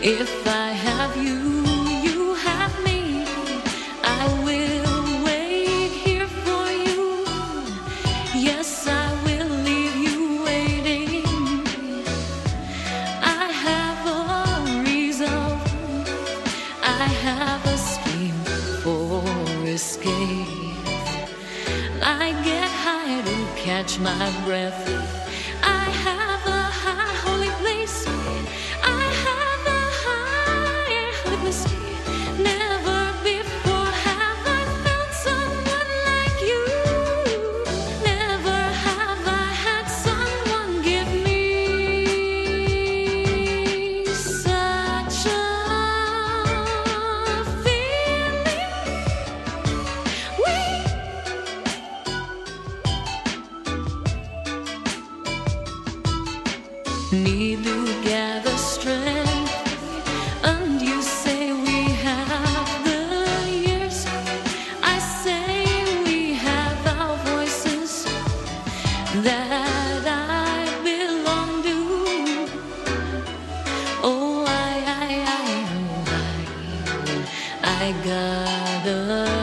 If I have you, you have me. I will wait here for you. Yes, I will leave you waiting. I have a reason. I have a scheme for escape. I get high to catch my breath. need to gather strength. And you say we have the years. I say we have our voices that I belong to. Oh, I, I, I, oh, I, I gather.